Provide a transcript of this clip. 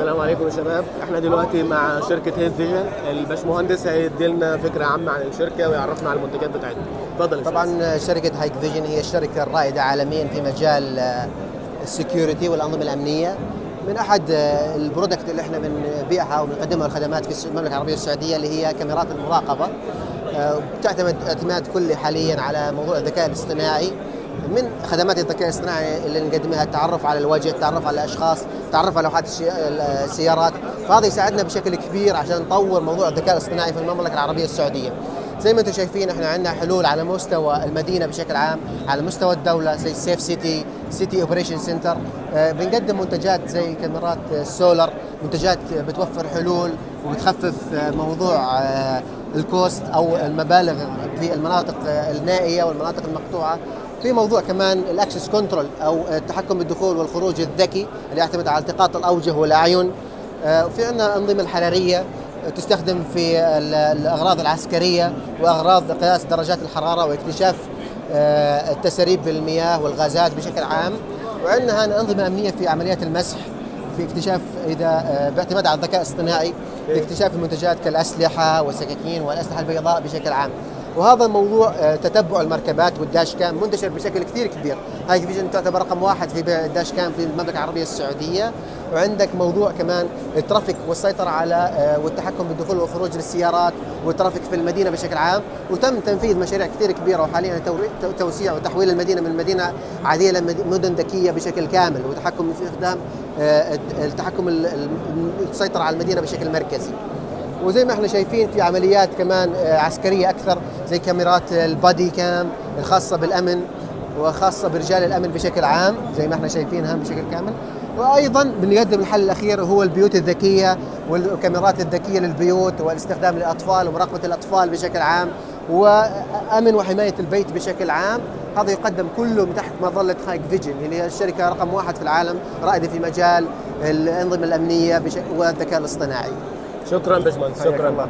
السلام عليكم يا شباب. إحنا دلوقتي مع شركة Hikvision. الباشمهندس هيدينا فكرة عامة عن الشركة ويعرفنا على المنتجات بتاعتنا اتفضل طبعا شركة Hikvision هي الشركة الرائده عالميا في مجال ال security والأنظمة الأمنية. من أحد ال product اللي إحنا بنبيعها وبنقدمها الخدمات في المملكة العربية السعودية اللي هي كاميرات المراقبة. بتعتمد اعتماد كلي حاليا على موضوع الذكاء الاصطناعي. من خدمات الذكاء الاصطناعي اللي نقدمها التعرف على الوجه، التعرف على الأشخاص، التعرف على لوحات السيارات، فهذا يساعدنا بشكل كبير عشان نطور موضوع الذكاء الاصطناعي في المملكة العربية السعودية. زي ما أنتم شايفين إحنا عندنا حلول على مستوى المدينة بشكل عام، على مستوى الدولة زي Safe City، City Operation Center، بنقدم منتجات زي كاميرات سولر، منتجات بتوفر حلول وبتخفف موضوع ال cost أو المبالغ في المناطق النائية والمناطق المقطوعة. في موضوع كمان الأكسس كنترول أو التحكم بالدخول والخروج الذكي اللي يعتمد على التقاط الأوجه والأعين. في عندنا الانظمه الحرارية تستخدم في الأغراض العسكرية وأغراض قياس درجات الحرارة واكتشاف التسريب بالمياه والغازات بشكل عام. وعندنا أنظمة أمنية في عمليات المسح. في اكتشاف إذا باعتماد على الذكاء الاصطناعي لاكتشاف المنتجات كالأسلحة والسكاكين والأسلحة البيضاء بشكل عام. وهذا الموضوع تتبع المركبات وال dash cam منتشر بشكل كثير كبير. Hikvision تعتبر رقم واحد في ال dash cam في المملكة العربية السعودية. وعندك موضوع كمان ال traffic والسيطرة على والتحكم بالدخول والخروج للسيارات وال traffic في المدينة بشكل عام. وتم تنفيذ مشاريع كثير كبيرة وحاليا توسيع وتحويل المدينة من مدينة عادية لمدن ذكية بشكل كامل وتحكم في استخدام التحكم السيطرة على المدينة بشكل مركزي. وزي ما إحنا شايفين في عمليات كمان عسكرية أكثر زي كاميرات البادي كام الخاصة بالأمن وخاصة برجال الأمن بشكل عام زي ما إحنا شايفينها بشكل كامل. وأيضا بنقدم الحل الأخير هو البيوت الذكية والكاميرات الذكية للبيوت والاستخدام للأطفال ومراقبة الأطفال بشكل عام وأمن وحماية البيت بشكل عام. هذا يقدم كله تحت مظلة هايك فيجن اللي هي الشركة رقم واحد في العالم رائدة في مجال الأنظمة الأمنية والذكاء الاصطناعي. شكرا باشمهندس شكرا.